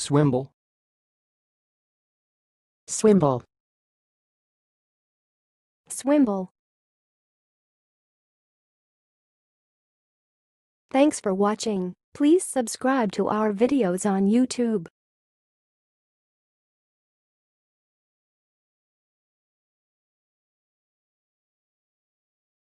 Swimble. Swimble. Swimble. Thanks for watching. Please subscribe to our videos on YouTube.